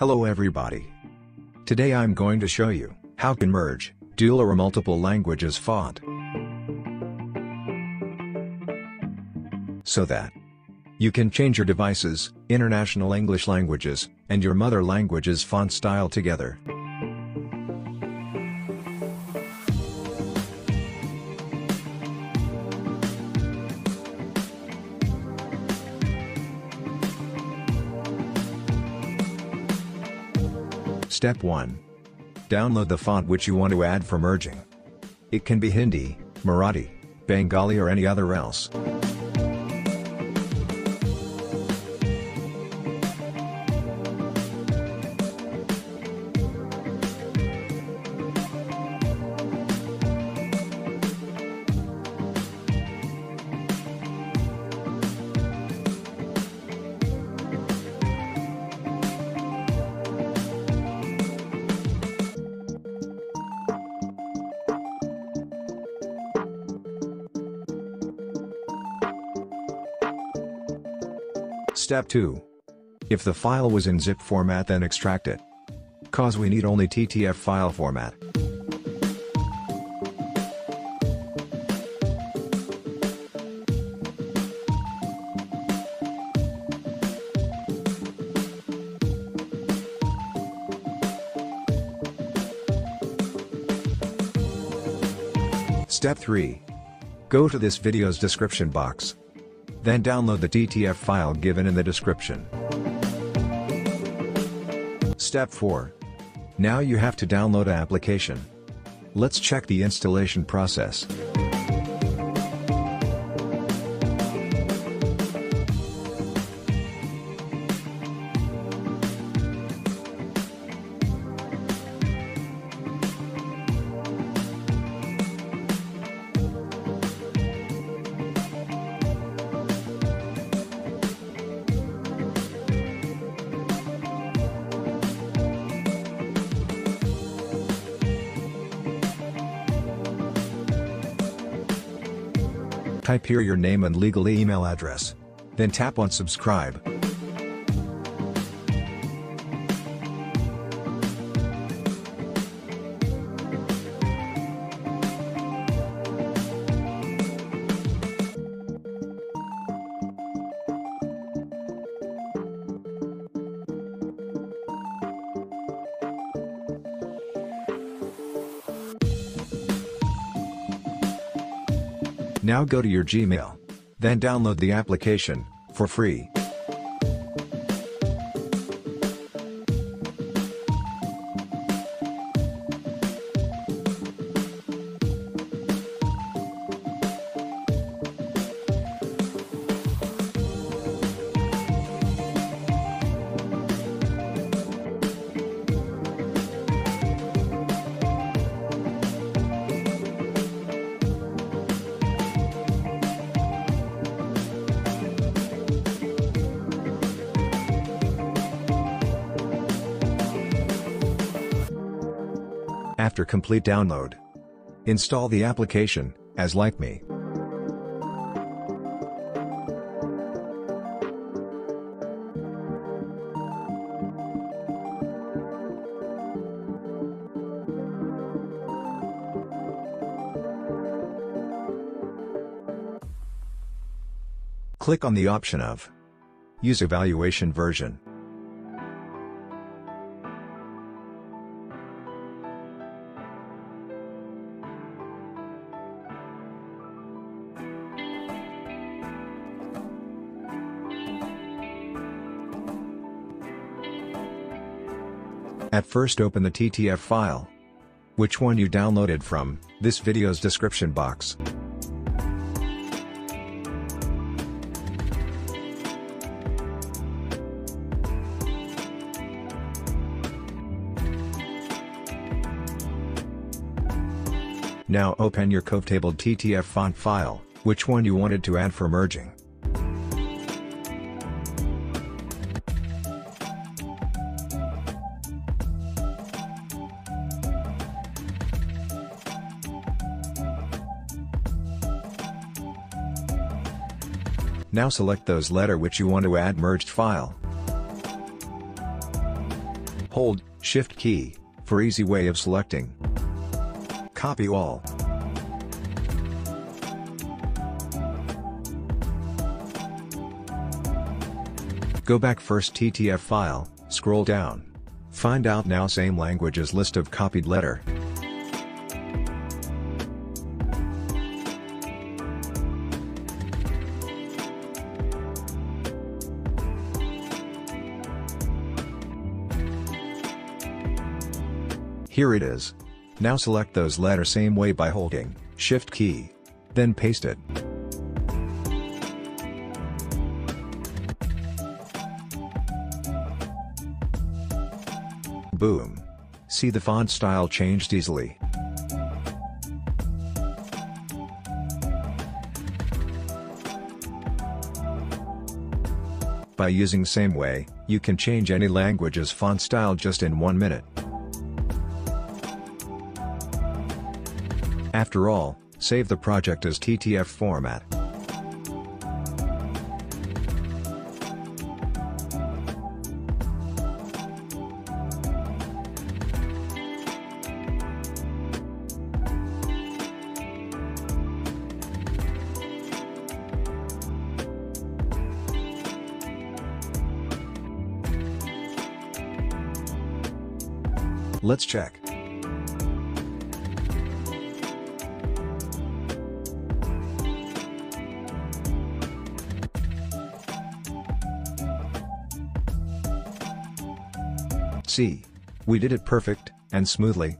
Hello everybody. Today I'm going to show you how can merge dual or multiple languages font. So that you can change your devices, international English languages, and your mother language's font style together. Step 1. Download the font which you want to add for merging. It can be Hindi, Marathi, Bengali or any other else. Step 2. If the file was in zip format then extract it. Cause we need only TTF file format. Step 3. Go to this video's description box. Then download the TTF file given in the description. Step 4. Now you have to download an application. Let's check the installation process. Type here your name and legal email address. Then tap on subscribe. Now go to your Gmail. Then download the application, for free. After complete download, install the application, as like me. Click on the option of Use Evaluation Version. At first open the TTF file. Which one you downloaded from, this video's description box. Now open your Covetabled TTF font file, which one you wanted to add for merging. Now select those letter which you want to add merged file. Hold Shift key for easy way of selecting. Copy all. Go back first TTF file, scroll down. Find out now same language as list of copied letter. Here it is. Now select those letters same way by holding Shift key. Then paste it. Boom. See the font style changed easily. By using same way, you can change any language's font style just in one minute. After all, save the project as TTF format. Let's check. See. We did it perfect, and smoothly.